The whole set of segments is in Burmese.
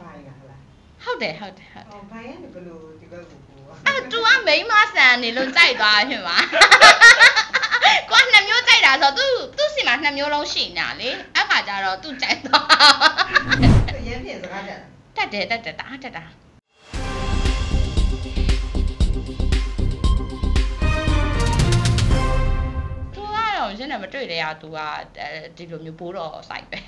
ဘိုင်ရလားဟုတ်တယ်ဟုတ်တယ်ဟုတ်တယ်ဘိုင်ရဘယ်လိုဒီဘက်ကိုကိုအဲသူကမိန်းမဆန်နေလို့ကြိုက်သွားရှင်ပါကွာနှစ်မျိုးကြိုက်တာဆိုသူသူ့စီမှာနှစ်မျိုးလုံးရှိနေတာလေအဲ့ခါကျတော့သူကြိုက်သွားရင်းပြင်စကားတက်တက်တယ်တက်တယ်တအားတက်တာောင်ရှင်းတယ်မတွေ့တဲ့ရသူကဒီလိုမျိုးဘိုးတော်ဆိုင်ပဲ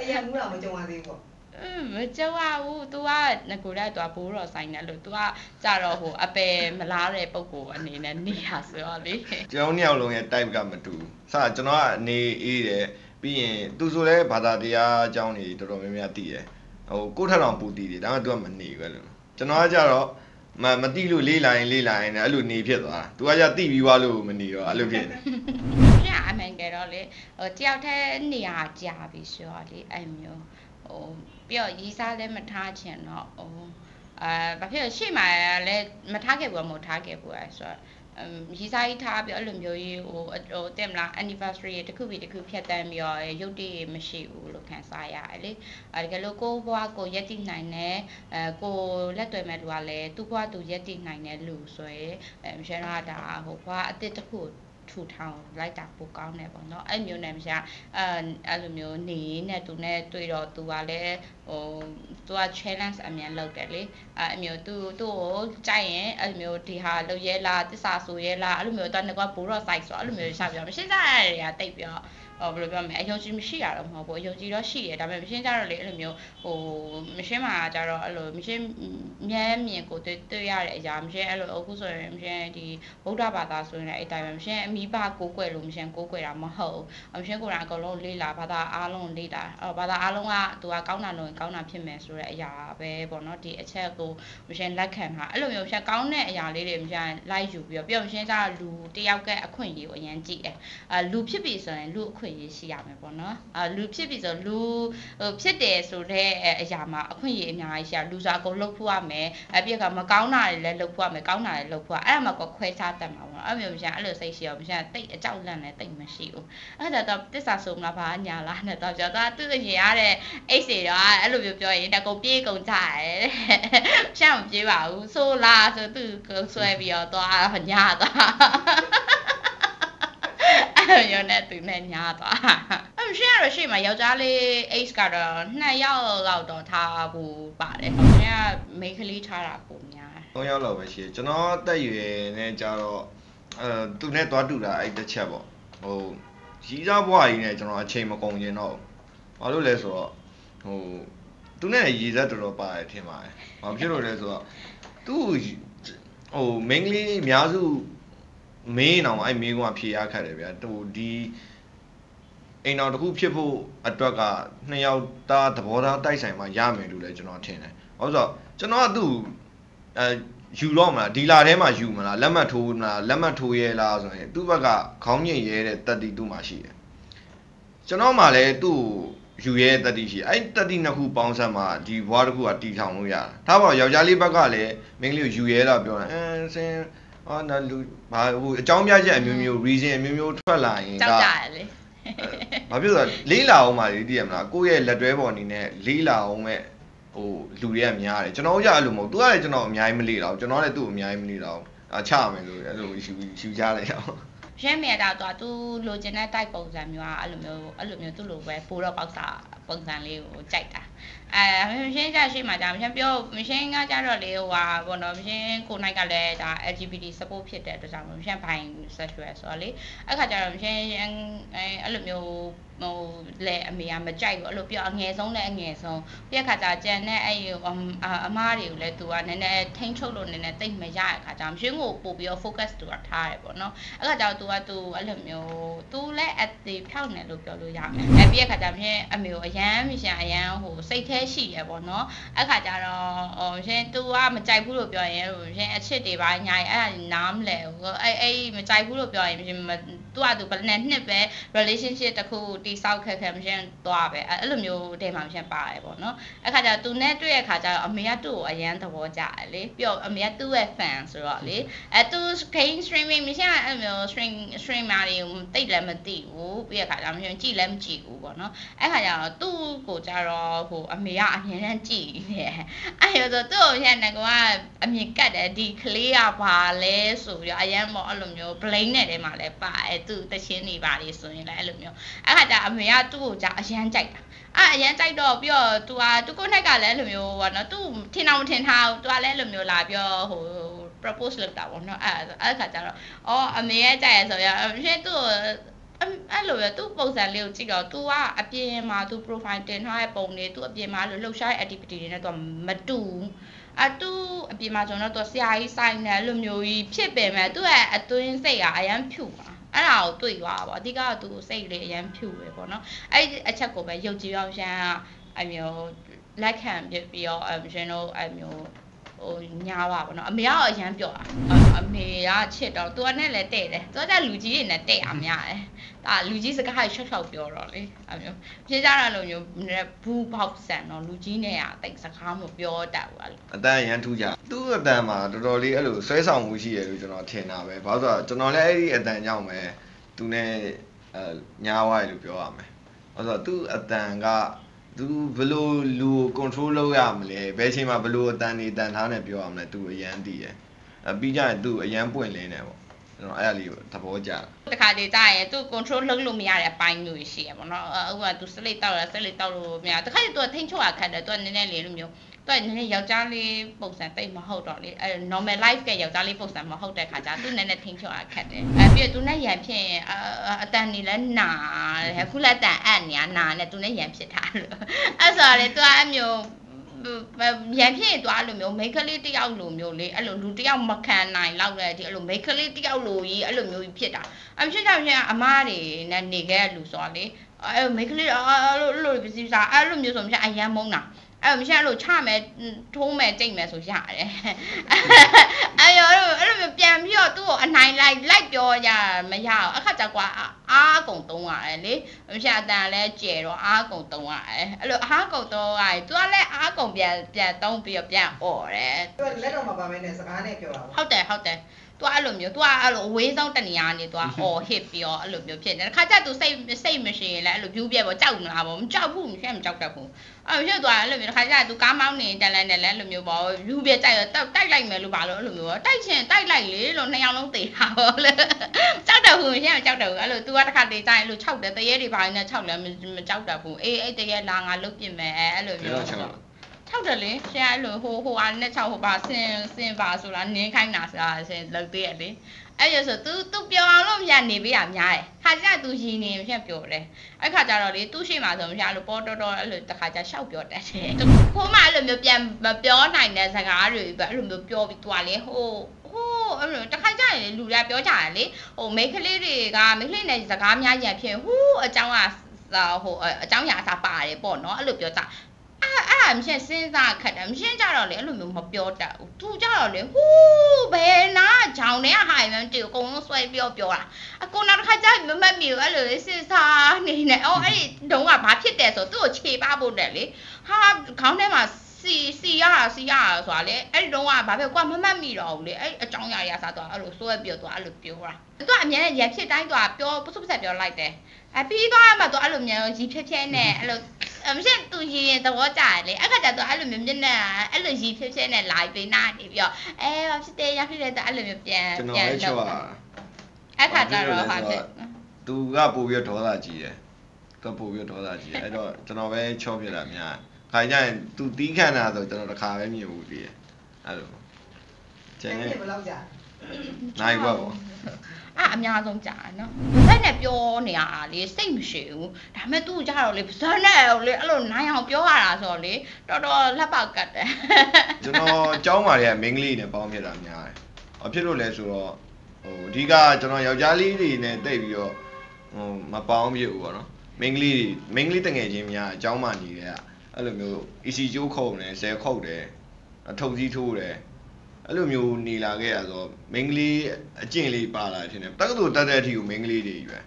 အရင်မူးတော့မကြုံရသေးဘူးပေါ့ อืมမကြောက်ရဘူး तू ကငကိုတက် तू ဘိုးတော်ဆိုင်တယ်လို့ तू ကကြတော့ဟိုအပယ်မလားတဲ့ပုံကိုအနေနဲ့နေရဆိုတော့လေ ကျွန်တော်နှစ်ယောက်လုံးရဲ့ type ကမတူဘူးစကျွန်တော်ကနေအေးတယ်ပြီးရင်သူဆိုလဲဘာသာတရားအကြောင်းတွေတော်တော်များများသိတယ်ဟိုကိုယ့်ထက်တော့ပူတည်တယ်ဒါပေမဲ့ तू ကမနေဘူးအဲ့လိုကျွန်တော်ကကြတော့မမတိလို့လေးလာရင်လေးလာရင်လည်းအဲ့လိုနေဖြစ်သွားတာ။ तू ကကြတိပြီးွားလို့မနေတော့အဲ့လိုဖြစ်နေ ပြအမှန်ကြ တော့လေဟိုတယောက်တည်းနေရာကြာပြီဆိုတော့လေအဲ့မျိုးဟိုပြီးတော့ရီးစားလည်းမထားချင်တော့ဟိုအာဘာဖြစ်လဲရှေ့မှာလည်းမထားခဲ့ဘူးမဟုတ်ထားခဲ့ဘူးအဲ့ဆိုတော့အမ်ရီးစားကြီးထားပြီးအဲ့လိုမျိုးကြီးဟိုဟိုတင်မလား anniversary တခုပြီးတခုဖြတ်တန်းပြီးတော့ရုပ်တည်မရှိဘူးလို့ခံစားရတယ်လေအဲတကယ်လို့ကိုဘွားကိုရက်တည်နိုင်တယ်အဲကိုလက်တွေ့မဲ့လူကလည်းသူ့ဘွားသူရက်တည်နိုင်တဲ့လူဆိုရင်အဲမရှင်းတော့ဒါဟိုဘွားအစ်စ်တစ်ခု ထူထောင်လိုက်တာပိုကောင်းတယ်ပေါ့နော်အဲ့မျိုးနဲ့မရှာအဲအဲ့လိုမျိုးနေနဲ့သူနဲ့တွေ့တော့သူကလည်း ဟိုသူက challenge အမြန်လုပ်တယ်လေအဲ့အမျိုးသူသူ့ကိုကြိုက်ရင်အဲ့လိုမျိုးဒီဟာလုပ်ရဲလားတစ္ဆာဆိုရဲလားအဲ့လိုမျိုးတော့ငါကဘူတော့ site ဆိုအဲ့လိုမျိုးရှာပြမရှင်းကြရတဲ့တွေကတိတ်ပြီးတော့ဟိုဘယ်လိုပြောမလဲအယုံကြည်မရှိရတော့မဟုတ်ဘူးအယုံကြည်တော့ရှိတယ်ဒါပေမဲ့မရှင်းကြတော့လေအဲ့လိုမျိုးဟိုမရှင်းမှာကြတော့အဲ့လိုမရှင်းမြဲမြင်ကိုတွေ့တွေ့ရတဲ့အရာမရှင်းအဲ့လိုအခုဆိုရင်မရှင်းဒီဗုဒ္ဓဘာသာဆိုရင်လည်းအဲ့တိုင်းပဲမရှင်းအမိဘကိုကိုွယ်လို့မရှင်းကိုကိုွယ်တာမဟုတ်ဘူးမရှင်းကိုယ်တိုင်အကုန်လုံးလေးလာဘာသာအားလုံးလေးလာအဲ့ဘာသာအားလုံးကသူကကောင်းတာလို့ကောင်းတာဖြစ်မယ်ဆိုတဲ့အရာပဲပေါ့နော်ဒီအချက်ကိုမရှင်းလက်ခံတာအဲ့လိုမျိုးမရှင်းကောင်းတဲ့အရာလေးတွေမရှင်းလိုက်ယူပြီးတော့ပြီးတော့မရှင်းကြလူတယောက်ကအခွင့်အရေးကိုအရင်ကြည့်တယ်အာလူဖြစ်ပြီဆိုရင်လူအခွင့်အရေးရှိရမယ်ပေါ့နော်အာလူဖြစ်ပြီဆိုလူဟိုဖြစ်တယ်ဆိုတဲ့အရာမှာအခွင့်အရေးအများကြီးရှိရလူစားအကုန်လုပ်ဖို့ရမယ်အပြည့်ကမကောင်းတာတွေလည်းလုပ်ဖို့ရမယ်ကောင်းတာတွေလုပ်ဖို့ရအဲ့ဒါမှကိုခွဲခြားတတ်မှာပေါ့နော်အဲ့မျိုးမရှင်းအဲ့လိုစိတ်ရှိအောင်မရှင်းတိတ်အကြောက်လန့်လည်းတိတ်မရှိဘူးအဲ့ဒါတော့တစ္ဆာဆိုမလားဘာညာလားနဲ့တော့ပြောတော့သူ့ရင်ရတဲ့အိတ်စီတော့အဲ့လိုမျိုးပြောရင်တကုံပြေးကုန်ကြတယ်ရှောင်းမပြေးပါဘူးဆိုလားဆိုသူကိုဆွဲပြီးတော့သွားညာသွားအဲ့လိုနဲ့သူနဲ့ညာသွားအမရှင်းရတော့ရှေ့မှာယောက်ျားလေး H ကတော့2ယောက်လောက်တော့ထားဖို့ပါတယ်။ခင်ဗျာမိန်းကလေးထားတာပုံများတယ်။၃ယောက်လောက်ပဲရှိတယ်ကျွန်တော်တက်ရွယ်နဲ့ကြတော့အဲသူနဲ့သွားတူတာအဲ့တစ်ချက်ပေါ့။ဟိုရီးစားဘွားကြီးနဲ့ကျွန်တော်အချိန်မကုန်ရင်တော့ဘာလို့လဲဆိုတော့ ဟိုသူနဲ့ရည်စားတော်တော်ပါတယ်ထင်ပါတယ်။ဘာဖြစ်လို့လဲဆိုတော့သူ့ဟိုမိန်းကလေးအများစုမင်းအောင်အဲ့မင်းကဖြေရခတ်တယ်ဗျာ။ဟိုဒီအိမ်တော်တစ်ခုဖြစ်ဖို့အတွက်ကနှစ်ယောက်သားသဘောထားတိုက်ဆိုင်မှရမယ်လို့လည်းကျွန်တော်ထင်တယ်။ဟုတ်ဆိုတော့ကျွန်တော်ကသူ့အဲယူတော့မလားဒီလာထဲမှာယူမလားလက်မှတ်ထိုးမလားလက်မှတ်ထိုးရဲလားဆိုရင်သူ့ဘက်ကခေါင်းညင်ရဲတဲ့တက်တီသူ့မှာရှိတယ်။ကျွန်တော်မှလည်းသူ့ ယူရဲတက်တီရှိအဲ့တက်တီနှစ်ခုပေါင်းစပ်မှဒီဘွားတစ်ခုကတီထောင်လို့ရတာ။ဒါပေါ့ယောက်ျားလေးဘက်ကလည်းမိန်းကလေးကိုယူရဲတာပြောတာအဲစင်အော်နော်လူဘာဟိုအကြောင်းပြချက်အမျိုးမျိုး reason အမျိုးမျိုးထွက်လာရင်။ကြောက်ကြရလေဘာဖြစ်လို့လဲလေးလာအောင်ပါလေတည်ရမလားကိုယ့်ရဲ့လက်တွဲပေါ်အနေနဲ့လေးလာအောင်မဲ့ဟိုလူတွေကများတယ်ကျွန်တော်ကြအဲ့လိုမဟုတ်သူကလည်းကျွန်တော်အများကြီးမလေးတော့ကျွန်တော်လည်းသူ့ကိုအများကြီးမလေးတော့အချရမယ်လို့အဲ့လိုရှူရှူကြတယ်အောင်။ ရှင်းမြတော့တော့သူလိုချင်တဲ့တိုက်ပုံစံမျိုးကအဲ့လိုမျိုးအဲ့လိုမျိုးသူ့လိုပဲပိုးတော့ပေါက်စာပုံစံလေးကိုကြိုက်တာ။အဲမရှင်းကြရှိမှကြာမရှင်းပြောမရှင်းကကြတော့လေဟိုဟာဘောနော်မရှင်းကိုနိုင်ကလည်းဒါ LGBT support ဖြစ်တဲ့အတွက်ကြောင့်မရှင်းဘိုင် sexual ဆိုတော့လေအဲ့ခါကျတော့မရှင်းအဲအဲ့လိုမျိုး ဟိုလေအမေကမကြိုက်ဘူးအဲ့လိုပြောအငယ်ဆုံးလည်းအငယ်ဆုံးပြက်ခါကျကြံတဲ့အဲ့အမားတွေကိုလည်းသူကနည်းနည်းထိန်းချုပ်လို့နည်းနည်းတိတ်မရတဲ့ခါကျမရှင်းကိုပို့ပြီးတော့ focus သူကထားတယ်ပေါ့နော်အဲ့ခါကျတော့သူကသူအဲ့လိုမျိုးသူလည်းအသေးဖြောက်နေလို့ပြောလို့ရမယ်အဲ့ပြက်ခါကျမရှင်းအမေကိုအရန်မရှင်းအရန်ဟိုစိတ်แท้ရှိရပေါ့နော်အဲ့ခါကျတော့ဟိုရှင်းသူကမကြိုက်ဘူးလို့ပြောရင်ဟိုရှင်းအချစ်တွေပါညာအဲ့ဒါနားမလဲဟိုအဲ့အဲ့မကြိုက်ဘူးလို့ပြောရင်ရှင်းသူသူကသူဘယ်နဲ့နှစ်ပဲ relationship တစ်ခုတိဆောက်ခဲ့ခဲ့မရှင်းသွားပဲအဲ့လိုမျိုးတဲမှာမရှင်းပါတယ်ပေါ့နော်အဲ့ခါကျတော့သူနဲ့တွေ့ရခါကျတော့အမေကသူ့ကိုအရန်သဘောကျတယ်လေပြီးတော့အမေကသူ့ရဲ့ fan ဆိုတော့လေအဲသူ game streaming မရှင်းအဲ့လိုမျိုး stream streamer တွေတိတ်လည်းမသိဘူးပြီးရခါကျမရှင်းကြည့်လည်းမကြည့်ဘူးပေါ့နော်အဲ့ခါကျတော့သူ့ကိုကျတော့ဟိုအမေကအမြဲတမ်းကြည့်နေတယ်အဲ့တော့သူ့ကိုရှင်းတယ်ကအမြင်ကတ်တယ်ဒီကလေးကဘာလဲဆိုပြီးတော့အရန်မော်အဲ့လိုမျိုး blame နဲ့တဲမှာလည်းပါတယ်သူတချင်းနေပါလေဆိုရင်လည်းအဲ့လိုမျိုးအဲ့ခါကျအမေကသူ့ကိုကြအရန်ကြိုက်တာအဲ့အရန်ကြိုက်တော့ပြီးတော့ तू อ่ะ तू ကိုနှက်ကလည်းအဲ့လိုမျိုးပေါ့နော် तू ထင်အောင်မထင်ထားဘူး तू ကလည်းအဲ့လိုမျိုးလာပြီးတော့ဟို propose လုပ်တာပေါ့နော်အဲ့အဲ့ခါကျတော့အော်အမေရဲ့ကြိုက်ရဆိုရအရှင်သူ့အဲ့လိုပဲသူ့ပုံစံလေးကိုကြည့်တော့ तू ကအပြင်မှာ तू profile တင်ထားတဲ့ပုံတွေ तू အပြင်မှာလို့လှုပ်ရှားတဲ့ activity တွေနဲ့ तू မတူဘူးအတူအပြင်မှာဆိုတော့သူဆရာကြီးဆိုင်တယ်လို့မျိုးကြီးဖြစ်ပင်မဲ့သူ့ရဲ့အတွင်းစိတ်ကအရန်ဖြူပါ အဲ့ဒါကိုတွေ့သွားပါအဓိကကသူစိတ်လေးအရန်ဖြူပဲပေါ့နော်အဲ့အချက်ကိုပဲရုပ်ကြည်အောင်ရှမ်းအမျိုးလက်ခံပြပြီးတော့အရှင်တို့အမျိုး ဟိုညားပါဗောနော်အမေကတော့အရန်ပြောတာအမေကချစ်တော့သူကနဲ့လည်းတဲ့တယ်သူကလူကြီးတွေနဲ့တဲ့အောင်များတယ်ဒါလူကြီးစကားရှော့ရှော့ပြောတော့လေအမျိုးပြေးကြတာလို့မျိုးဘူးပေါက်ဆန်တော့လူကြီးနဲ့ကတိတ်စကားမပြောတတ်ဘူးအဲ့လိုအတန်ရန်ထူးကြသူ့အတန်မှာတော်တော်လေးအဲ့လိုဆွဲဆောင်မှုရှိတယ်လို့ကျွန်တော်ထင်တာပဲဘာလို့ဆိုတော့ကျွန်တော်လည်းအဲ့ဒီအတန်ကြောင့်ပဲသူနဲ့အဲညားဝါးတယ်လို့ပြောရမယ်ဘာလို့ဆိုတော့သူ့အတန်က သူဘယ်လိုလူကို control လုပ်ရမလဲဘယ်ချိန်မှာဘယ်လိုအတန်နေတန်ထားနေပြောရမလဲသူအရန်တည်တယ်အပြီးကြရင်သူအရန်ပွင့်လင်းတယ်ပေါ့ကျွန်တော်အဲ့ဒါလေးကိုသဘောကျတယ်တခါတည်းကြာရင်သူ control လုပ်လို့မရတဲ့အပိုင်းမျိုးရှိရပါတော့။အခုကသူ slate တောက်ရ slate တောက်လို့မရ။တခါတည်းသူကထိန်းချုပ်ရခက်တယ်။သူကနည်းနည်းလေးလိုမျိုး သူကနည်းနည်းယောက်ျားလေးပုံစံတိတ်မဟုတ်တော့လေအဲ normal life ကယောက်ျားလေးပုံစံမဟုတ်တဲ့ခါကျသူနည်းနည်းထိန်းချုပ်ရခက်တယ်။အဲပြီးတော့သူနဲ့ရန်ဖြစ်ရင်အတန်နေလဲနာတယ်။ခုလက်တန်အပ်နေရနာနဲ့သူနဲ့ရန်ဖြစ်တာလို့။အဲ့ဆိုလေသူကအမျိုးရန်ဖြစ်ရင်သွားလို့မျိုးမိန်းကလေးတယောက်လိုမျိုးလေအဲ့လိုလူတယောက်မခံနိုင်လောက်တဲ့ဒီအဲ့လိုမိန်းကလေးတယောက်လိုကြီးအဲ့လိုမျိုးကြီးဖြစ်တာအဖြစ်ကြောင့်ဖြစ်အမားတွေနဲ့နေခဲ့တဲ့လူဆိုတော့လေအဲ့မိန်းကလေးအဲ့လိုလိုပစ္စည်းစားအဲ့လိုမျိုးဆိုမှအရန်မုန်းတာ အဲ့လိုမရှိအဲ့လိုချမယ်ထိုးမယ်ကြိတ်မယ်ဆိုရတယ်အဲ့ရောအဲ့လိုပြန်ပြီးတော့သူ့ကိုအနိုင်လိုက်လိုက်ပြောကြမရအောင်အခါကျကွာအားကုန်သုံးရတယ်လေမရှိအတန်လည်းကျဲတော့အားကုန်သုံးရတယ်အဲ့လိုအားကုန်သုံးရတယ်သူကလည်းအားကုန်ပြန်ပြန်သုံးပြီးတော့ပြန်អော်တယ်သူကလက်တော့မပါမဲနဲ့စကားနဲ့ပြောတာပေါ့ဟုတ်တယ်ဟုတ်တယ်သူကအဲ့လိုမျိုးသူကအဲ့လိုအဝေးဆုံးတနေရာနေသူကအော်ဟစ်ပြီးတော့အဲ့လိုမျိုးဖြစ်တယ်ခါကျသူစိတ်စိတ်မရှိရင်လည်းအဲ့လိုဖြူပြဲပေါ့ကြောက်မလားပေါ့မကြောက်ဘူးမရှိမကြောက်တတ်ဘူးအဲ့ဖြစ်သွားအဲ့လိုမျိုးခါကျသူကားမောင်းနေတန်လန်နဲ့လည်းအဲ့လိုမျိုးပေါ့ဖြူပြဲကြိုက်တော့တိုက်လိုက်မယ်လို့ပါလို့အဲ့လိုမျိုးပေါ့တိုက်ချင်တိုက်လိုက်လေလို့နှစ်ယောက်လုံးတေတာပေါ့လေကြောက်တတ်ဘူးမရှိမကြောက်တတ်ဘူးအဲ့လိုသူကတစ်ခါတေးကြရင်အဲ့လိုခြောက်တယ်တရေတွေပါနေခြောက်လည်းမကြောက်တတ်ဘူးအေးအဲ့တရေလာငါလုတ်ပြင်မယ်အဲ့လိုဒီမျိုးတော့ချက်တော့ ထောက်တယ်လေရှင်အဲ့လိုဟိုဟိုအားနဲ့6ဟိုပါဆင်ဆင်ပါဆိုလားနင်းခိုင်းတာဆိုတာဆင်လောက်သေးရလေအဲ့ရဆို तू तू ပြောအောင်လို့မရနေပေးရများတယ်ခါကျ तू ရင်းနေမဖြစ်ပြောတယ်အဲ့ခါကျတော့လေ तू ရှိမှဆိုမရလို့ပေါ်တော်တော်အဲ့လိုတခါကျရှောက်ပြောတတ်တယ်ခိုးမှအဲ့လိုမျိုးပြန်မပြောနိုင်တဲ့စကားတွေပဲအဲ့လိုမျိုးပြောပြီးသွားလေဟိုဟိုအဲ့လိုတခါကျရင်လူတွေကပြောကြတယ်လေဟိုမိန်းကလေးတွေကမိန်းကလေးနဲ့စကားများရန်ဖြစ်ဟိုးအကြောင်းကဟိုအကြောင်းအရာစားပါတယ်ပေါ့နော်အဲ့လိုပြောကြ အဲ့အဲ့ဒါမရှင်းစဉ်းစားခက်တယ်မရှင်းကြတော့လေအဲ့လိုမျိုးမပြောတတ်ဘူးသူကြတော့လေဟူးဘယ်နာဂျောင်ထဲကဟာမှန်တူအကုန်လုံးဆွဲပြောပြောတာအကုန်နောက်တစ်ခါကျမမတ်မီကိုအဲ့လိုလေးစဉ်းစားနေနေအော်အဲ့ဒီတုံးကဘာဖြစ်တယ်ဆိုသူ့ကိုခြေပဖို့တယ်လေဟာခေါင်းထဲမှာစီ စီရစီရဆိုတာလေအဲ့ဒီတုံးကဘာဖြစ်ကွာမမတ်မီတော့ဘူးလေအဲ့အကြောင်းအရာရစားတော့အဲ့လိုဆွဲပြောတော့အဲ့လိုပြောတာသူကအမြဲရဖြစ်တိုင်းတော့ပြောပစုပဆက်ပြောလိုက်တယ်အပြီးသွားမှတော့အဲ့လိုမျိုးရီဖြက်ဖြက်နဲ့အဲ့လိုမရှင်းသူရင်းသဘောကျတယ်လေအဲ့ခါကျတော့အဲ့လိုမျိုးမျက်နှာအဲ့လိုရီဖြက်ဖြက်နဲ့လာပြီးနားနေပြီးတော့အဲဘာဖြစ်တယ်ရဖြစ်တယ်တော့အဲ့လိုမျိုးပြန်ကျွန်တော်ပြန်လည်းချော့ရအဲ့ခါကျတော့ဟာဖြစ်သူကပို့ပြီးတော့ဒေါသကြီးတယ်သူပို့ပြီးတော့ဒေါသကြီးတယ်အဲ့တော့ကျွန်တော်ပဲချော့ပြတာများ ခါကျရင်သူတီးခန့်တာဆိုကျွန်တော်တစ်ခါပဲမြင်ဘူးတည်းအဲ့လိုကျန် ကျန် နေ နေဘယ်လောက်ကြာ နိုင်ပါဘော အဲ့အများဆုံးကြာတယ်နော်ဘယ်နဲ့ပြောနေရတာလေစိတ်မရှိဘူးဒါပေမဲ့သူ့ကြတော့လေပါဇက်နဲ့လေအဲ့လိုနိုင်အောင်ပြောရတာဆိုတော့လေတော်တော်လက်ပေါက်ကတ်တယ် ကျွန်တော်เจ้าမာတွေကမင်းကလေးနဲ့ပေါင်းဖြစ်တာများတယ်။အဖြစ်လို့လဲဆိုတော့ဟိုအဓိကကျွန်တော်ယောက်ျားလေးတွေနဲ့တိတ်ပြီးတော့ဟိုမပေါင်းပြဘူးပေါ့နော်။မင်းကလေးတွေမင်းကလေးတငယ်ချင်းများအเจ้าမာနေတယ်က အဲ့လိုမျိုး EC ကျိုးခုံတယ်ဆယ်ခုတ်တယ်အထုပ်စည်းထိုးတယ်အဲ့လိုမျိုးနေလာခဲ့ရဆိုတော့မိန်းကလေးအကျင့်လေးပါလာတယ်ထင်တယ်တက္ကသိုလ်တက်တဲ့အထိကိုမိန်းကလေးတွေကြီးပဲ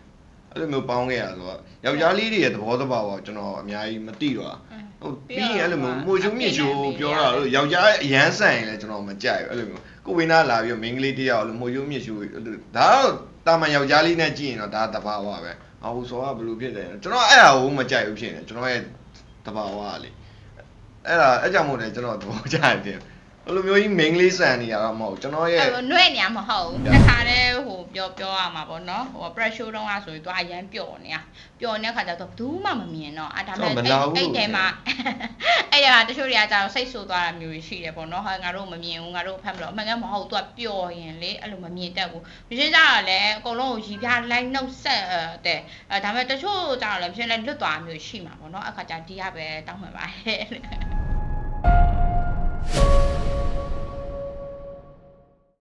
အဲ့လိုမျိုးပေါင်းခဲ့ရဆိုတော့ယောက်ျားလေးတွေရဲ့သဘောတဘာကိုကျွန်တော်အများကြီးမသိတော့ဟုတ်ပြီးရင်အဲ့လိုမျိုးမိုးချုံမြင့်ချိုးပြောတာလို့ယောက်ျားအရန်ဆန်ရင်လည်းကျွန်တော်မကြိုက်ဘူးအဲ့လိုမျိုးကိုဝင်းသားလာပြီးတော့မိန်းကလေးတယောက်အဲ့လိုမိုးချုံမြင့်ချိုးဒါတော့တာမန်ယောက်ျားလေးနဲ့ကြည့်ရင်တော့ဒါသဘာဝပဲအော်ဆိုတော့ဘယ်လိုဖြစ်တယ်ကျွန်တော်အဲ့ဒါကိုမကြိုက်ဘူးဖြစ်နေကျွန်တော်ရဲ့ သဘာဝကလေအဲ့ဒါအဲ့ကြောင့်မို့လဲကျွန်တော်သဘောကျတယ်ဖြစ် အဲ့လိုမျိုးကြီးမိန်းကလေးဆန်နေရတော့မဟုတ်ကျွန်တော်ရဲ့အဲ့လိုနှွဲ့နေရမဟုတ်ဘူးဟုတ်တစ်ခါတည်းဟိုပြောပြောရမှာပေါ့နော်ဟို pressure တုံးကဆိုရင်သူအရန်ပျော်နေရပျော်နေတဲ့ခါကျတော့ဘူးမှမမြင်တော့အဲ့ဒါမဲ့ဟုတ်မအဲ့လာဘူးအဲ့တဲမှာအဲ့ဒါတချို့တွေကကျတော့စိတ်ဆိုးသွားတာမျိုးရှိတယ်ပေါ့နော်ဟာငါတို့မမြင်ဘူးငါတို့ဖတ်မလို့အမှန်ကမဟုတ်သူကပျော်ရင်လေအဲ့လိုမမြင်တတ်ဘူးမရှိကြတော့လည်းအကုန်လုံးကိုရီပြလိုက်နှုတ်ဆက်တဲ့အဲဒါမဲ့တချို့ကျတော့လည်းဖြစ်နေလွတ်သွားမျိုးရှိမှာပေါ့နော်အခါကျဒီကပဲတောင်းမှန်ပါတယ်